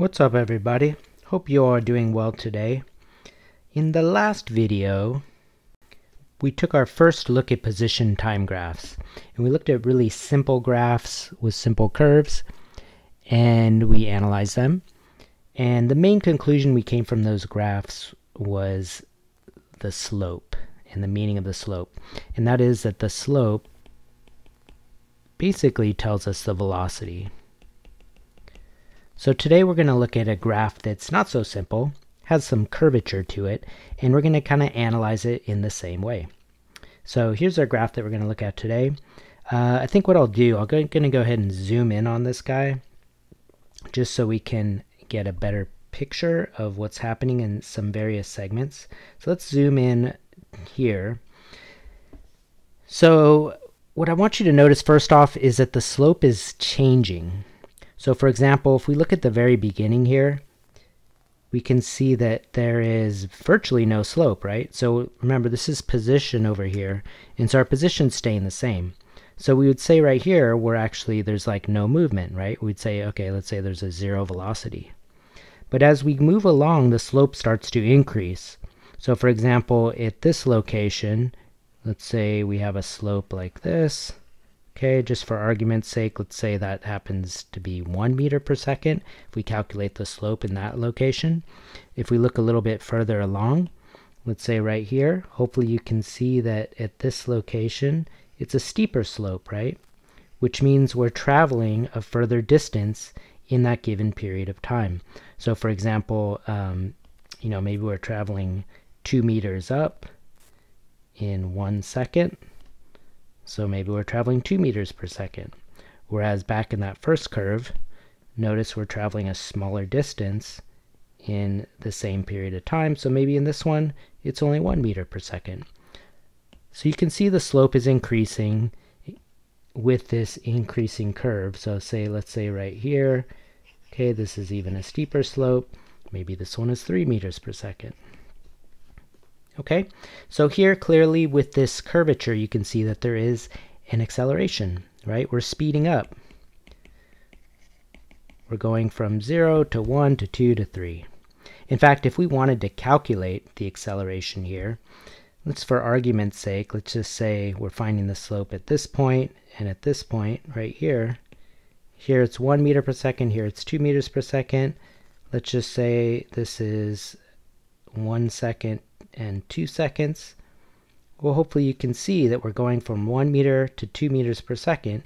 What's up everybody? Hope you are doing well today. In the last video, we took our first look at position time graphs. And we looked at really simple graphs with simple curves and we analyzed them. And the main conclusion we came from those graphs was the slope and the meaning of the slope. And that is that the slope basically tells us the velocity. So today we're going to look at a graph that's not so simple, has some curvature to it, and we're going to kind of analyze it in the same way. So here's our graph that we're going to look at today. Uh, I think what I'll do, I'm going to go ahead and zoom in on this guy just so we can get a better picture of what's happening in some various segments. So let's zoom in here. So what I want you to notice first off is that the slope is changing. So for example, if we look at the very beginning here, we can see that there is virtually no slope, right? So remember, this is position over here, and so our position's staying the same. So we would say right here, we're actually, there's like no movement, right? We'd say, okay, let's say there's a zero velocity. But as we move along, the slope starts to increase. So for example, at this location, let's say we have a slope like this, Okay, just for argument's sake, let's say that happens to be 1 meter per second if we calculate the slope in that location. If we look a little bit further along, let's say right here, hopefully you can see that at this location, it's a steeper slope, right? Which means we're traveling a further distance in that given period of time. So for example, um, you know, maybe we're traveling two meters up in one second so maybe we're traveling 2 meters per second. Whereas back in that first curve, notice we're traveling a smaller distance in the same period of time. So maybe in this one, it's only 1 meter per second. So you can see the slope is increasing with this increasing curve. So say, let's say right here, okay, this is even a steeper slope. Maybe this one is 3 meters per second. Okay, so here clearly with this curvature, you can see that there is an acceleration, right? We're speeding up. We're going from 0 to 1 to 2 to 3. In fact, if we wanted to calculate the acceleration here, let's for argument's sake, let's just say we're finding the slope at this point and at this point right here. Here it's 1 meter per second, here it's 2 meters per second. Let's just say this is 1 second and 2 seconds. Well, hopefully you can see that we're going from 1 meter to 2 meters per second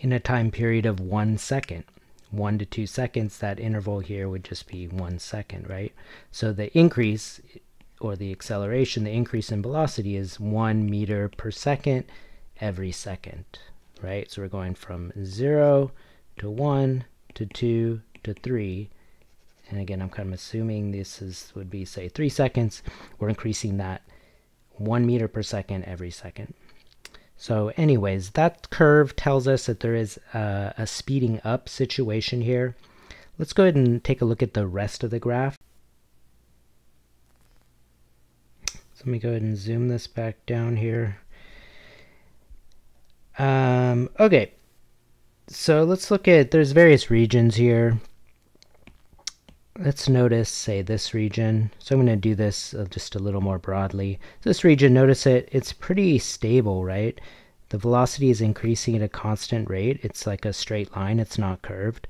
in a time period of 1 second. 1 to 2 seconds, that interval here would just be 1 second, right? So the increase, or the acceleration, the increase in velocity is 1 meter per second every second, right? So we're going from 0 to 1 to 2 to 3 and again I'm kind of assuming this is would be say three seconds. We're increasing that one meter per second every second. So anyways that curve tells us that there is a, a speeding up situation here. Let's go ahead and take a look at the rest of the graph. So let me go ahead and zoom this back down here. Um, okay. So let's look at there's various regions here let's notice, say, this region. So I'm going to do this uh, just a little more broadly. This region, notice it, it's pretty stable, right? The velocity is increasing at a constant rate. It's like a straight line. It's not curved.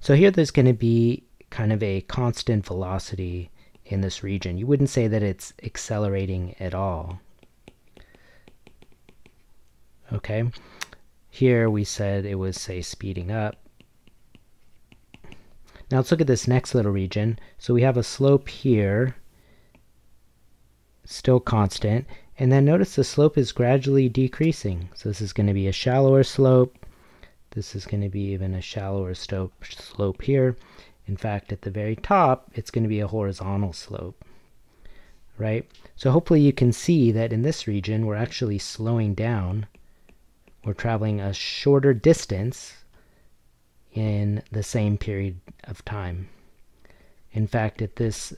So here there's going to be kind of a constant velocity in this region. You wouldn't say that it's accelerating at all. Okay. Here we said it was, say, speeding up. Now let's look at this next little region. So we have a slope here, still constant, and then notice the slope is gradually decreasing. So this is going to be a shallower slope. This is going to be even a shallower slope, here. In fact, at the very top, it's going to be a horizontal slope, right? So hopefully you can see that in this region, we're actually slowing down. We're traveling a shorter distance in the same period of time. In fact, at this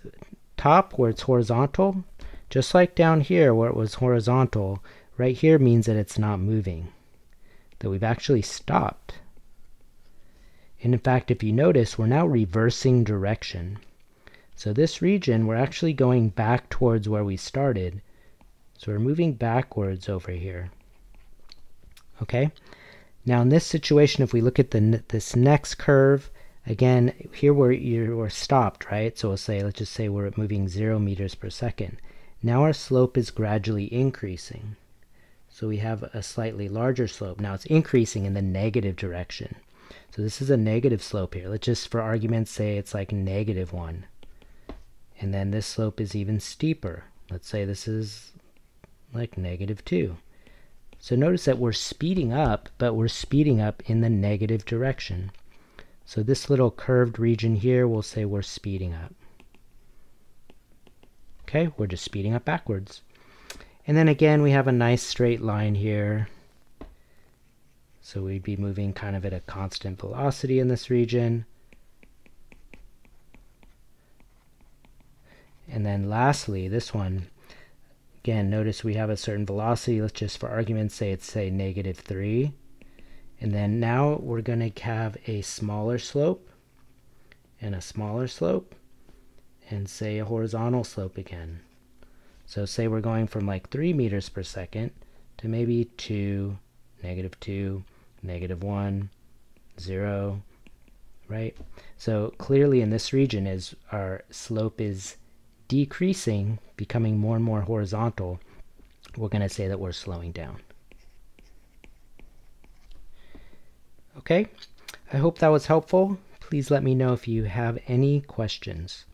top where it's horizontal, just like down here where it was horizontal, right here means that it's not moving, that we've actually stopped. And in fact, if you notice, we're now reversing direction. So this region, we're actually going back towards where we started. So we're moving backwards over here. Okay? Now in this situation, if we look at the this next curve, again, here we're, we're stopped, right? So we'll say, let's just say we're moving 0 meters per second. Now our slope is gradually increasing. So we have a slightly larger slope. Now it's increasing in the negative direction. So this is a negative slope here. Let's just, for argument's say, it's like negative 1. And then this slope is even steeper. Let's say this is like negative 2. So notice that we're speeding up, but we're speeding up in the negative direction. So this little curved region here, we'll say we're speeding up. Okay, we're just speeding up backwards. And then again, we have a nice straight line here. So we'd be moving kind of at a constant velocity in this region. And then lastly, this one, again, notice we have a certain velocity. Let's just, for argument's say, it's say negative 3. And then now we're going to have a smaller slope and a smaller slope and say a horizontal slope again. So say we're going from like 3 meters per second to maybe 2, negative 2, negative 1, 0, right? So clearly in this region as our slope is decreasing, becoming more and more horizontal, we're going to say that we're slowing down. Okay, I hope that was helpful. Please let me know if you have any questions.